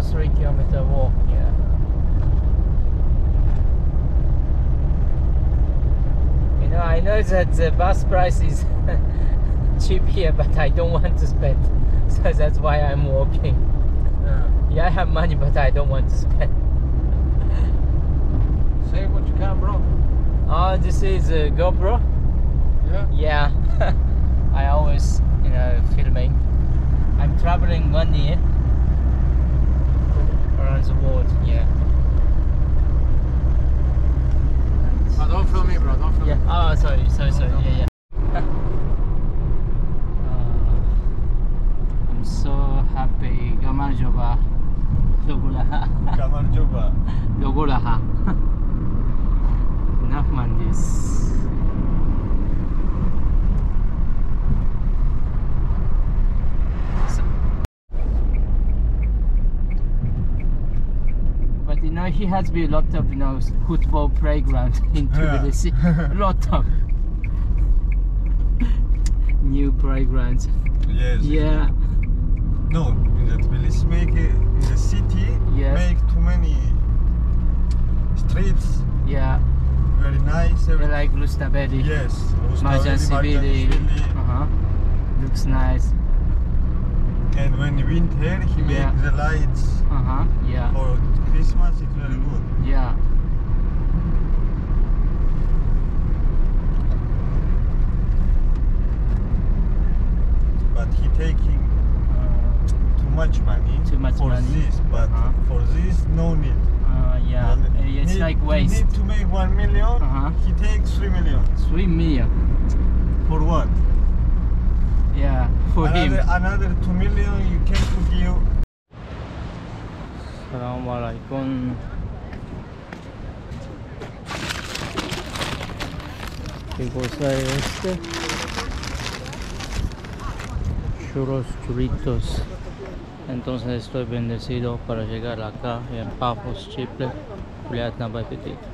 about three kilometer walk. Yeah. You know, I know that the bus price is cheap here, but I don't want to spend, so that's why I'm walking. Yeah. Yeah, I have money, but I don't want to spend. Say what you can, bro. Oh, this is a GoPro. Yeah. Yeah, I always, you know, filming. I'm traveling one year around the world. Yeah. Oh, don't film me, bro. Don't film Yeah. me. Oh, sorry, sorry, sorry. no. Yeah, yeah. uh, I'm so happy. Gamar joba. Logulaha. Kamar coba. Logulaha. Enough mandis. So- But you know, he has been a lot of you know football playground in. Tbilisi. a lot of new playgrounds. Yes. Yeah, No, in the Tbilisi make in the city Yes. make too many streets. yeah. Very nice. I Every, like Rustaveli. yes. Marjan Rustaveli, Sibili. Marjanishvili. Uh huh. Looks nice. And when winter, he Yeah. make the lights Uh huh. Yeah. for Christmas. It's very good. Yeah. But he taking Uh, too much money Too much for money. this. But Uh-huh. for this, no need. uh, yeah. Uh, It's need- like waste. Need to make one million. Uh-huh. He takes three million. Three million. For what? Yeah. For him. another, another two million you can give. Assalamualaikum. ¿Qué cosa es este? Churros churritos. Entonces estoy bendecido para llegar acá en Pafos, Chipre. Приятного аппетита.